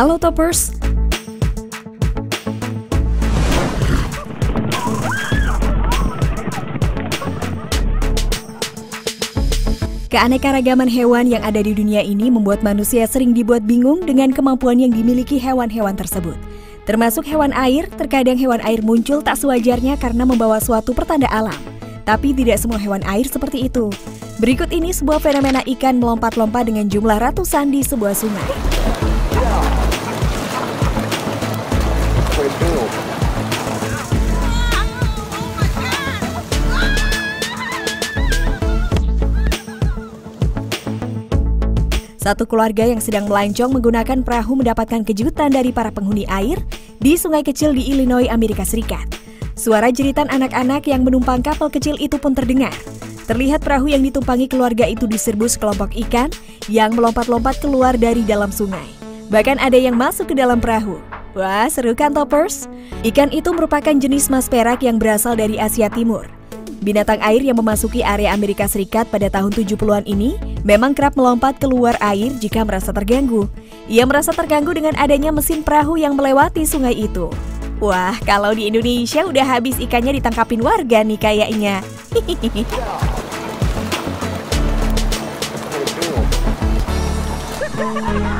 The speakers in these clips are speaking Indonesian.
Halo Toppers! Keanekaragaman hewan yang ada di dunia ini membuat manusia sering dibuat bingung dengan kemampuan yang dimiliki hewan-hewan tersebut. Termasuk hewan air, terkadang hewan air muncul tak sewajarnya karena membawa suatu pertanda alam. Tapi tidak semua hewan air seperti itu. Berikut ini sebuah fenomena ikan melompat-lompat dengan jumlah ratusan di sebuah sungai. Satu keluarga yang sedang melancong menggunakan perahu mendapatkan kejutan dari para penghuni air di sungai kecil di Illinois, Amerika Serikat. Suara jeritan anak-anak yang menumpang kapal kecil itu pun terdengar. Terlihat perahu yang ditumpangi keluarga itu diserbu sekelompok ikan yang melompat-lompat keluar dari dalam sungai. Bahkan ada yang masuk ke dalam perahu. Wah, seru kan toppers? Ikan itu merupakan jenis mas perak yang berasal dari Asia Timur. Binatang air yang memasuki area Amerika Serikat pada tahun 70-an ini memang kerap melompat keluar air jika merasa terganggu. Ia merasa terganggu dengan adanya mesin perahu yang melewati sungai itu. Wah, kalau di Indonesia udah habis ikannya ditangkapin warga nih kayaknya.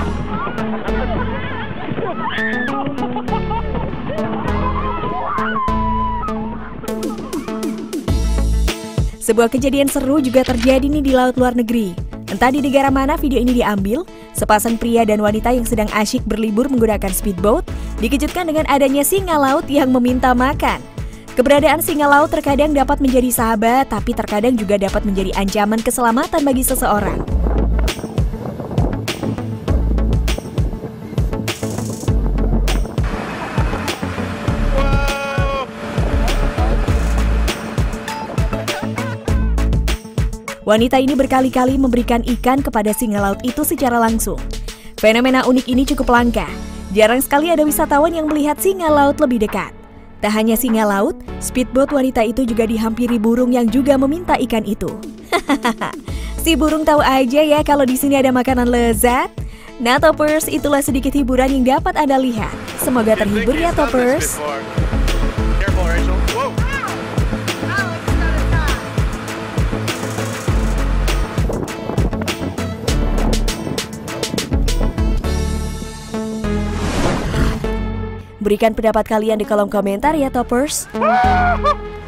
Sebuah kejadian seru juga terjadi nih di laut luar negeri. Entah di negara mana video ini diambil, sepasang pria dan wanita yang sedang asyik berlibur menggunakan speedboat dikejutkan dengan adanya singa laut yang meminta makan. Keberadaan singa laut terkadang dapat menjadi sahabat, tapi terkadang juga dapat menjadi ancaman keselamatan bagi seseorang. Wanita ini berkali-kali memberikan ikan kepada singa laut itu secara langsung. Fenomena unik ini cukup langka. Jarang sekali ada wisatawan yang melihat singa laut lebih dekat. Tak hanya singa laut, speedboat wanita itu juga dihampiri burung yang juga meminta ikan itu. si burung tahu aja ya kalau di sini ada makanan lezat. Nah, toppers, itulah sedikit hiburan yang dapat Anda lihat. Semoga terhibur ya, toppers. Berikan pendapat kalian di kolom komentar ya toppers.